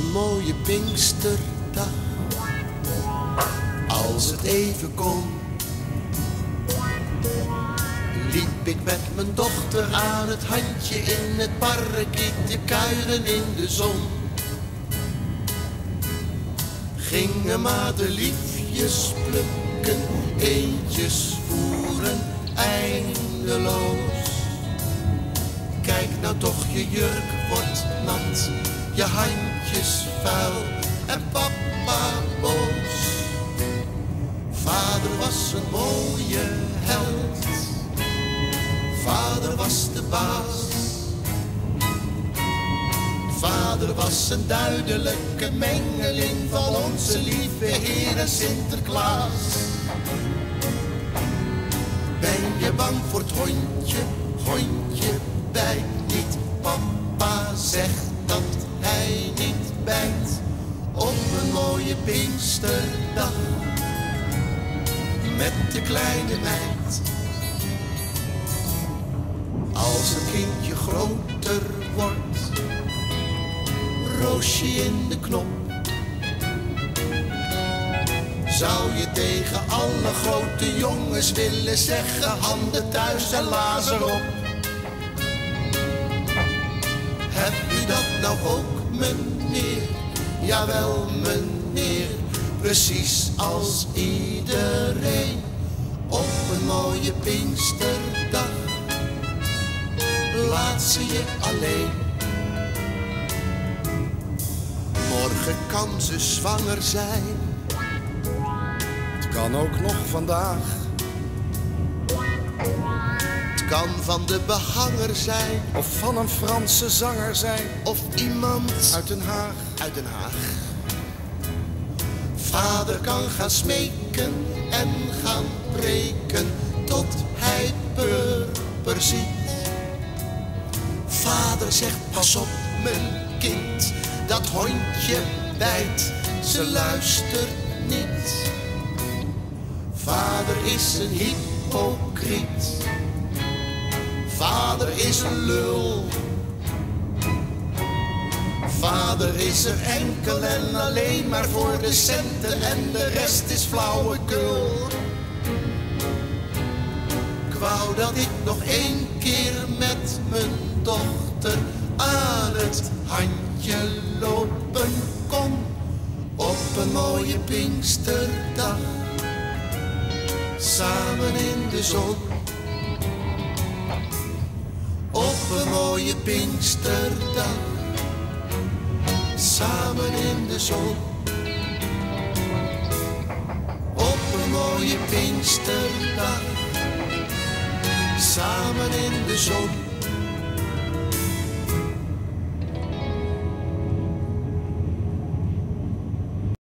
mooie Pinksterdag. Als het even kon, liep ik met mijn dochter aan het handje in het parkje te kuieren in de zon. Gingen madeliefjes plukken, eentjes voeren eindeloos. Nou toch, je jurk wordt nat, je handjes vuil en papa boos. Vader was een mooie held, vader was de baas. Vader was een duidelijke mengeling van onze lieve Heer Sinterklaas. Ben je bang voor het hondje mooie Pinksterdag met de kleine meid. Als het kindje groter wordt, roosje in de knop. Zou je tegen alle grote jongens willen zeggen, handen thuis en lazer op. Heb u dat nou ook, meneer? Jawel, meneer, precies als iedereen op een mooie Pinksterdag. Laat ze je alleen. Morgen kan ze zwanger zijn. Het kan ook nog vandaag. Het kan van de behanger zijn. Of van een Franse zanger zijn. Of iemand Uit Den Haag. uit Den Haag. Vader kan gaan smeken en gaan preken tot hij purper ziet. Vader zegt pas op mijn kind, dat hondje bijt, ze luistert niet. Vader is een hypocriet, vader is een lul. Vader is er enkel en alleen maar voor de centen en de rest is flauwekul. Ik wou dat ik nog één keer met mijn dochter aan het handje lopen kon. Op een mooie Pinksterdag, samen in de zon. Op een mooie Pinksterdag samen in de zon. Op een mooie Pinksterdag, samen in de zon.